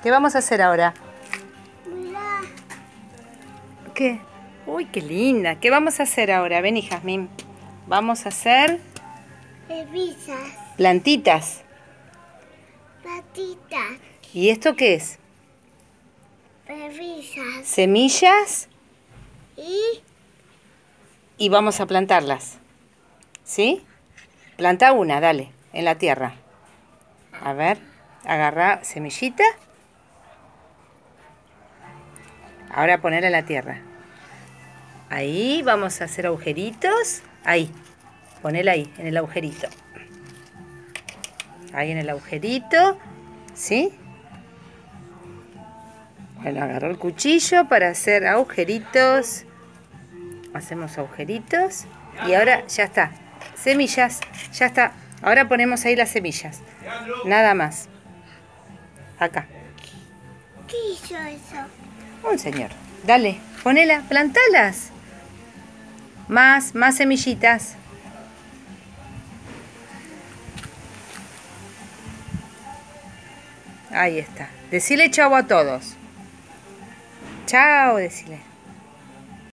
¿Qué vamos a hacer ahora? ¿Qué? Uy, qué linda. ¿Qué vamos a hacer ahora? Vení, Jazmín. Vamos a hacer revisas, plantitas. patitas, ¿Y esto qué es? revisas Semillas y y vamos a plantarlas. ¿Sí? Planta una, dale, en la tierra. A ver, agarra semillita. Ahora ponerla en la tierra. Ahí vamos a hacer agujeritos. Ahí. Ponela ahí, en el agujerito. Ahí en el agujerito. ¿Sí? Bueno, agarró el cuchillo para hacer agujeritos. Hacemos agujeritos. Y ahora ya está. Semillas. Ya está. Ahora ponemos ahí las semillas. Nada más. Acá. ¿qué hizo eso? Un señor. Dale, ponela, plantalas. Más, más semillitas. Ahí está. Decile chau a todos. Chao, decile.